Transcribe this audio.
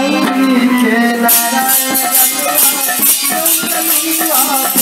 Can I?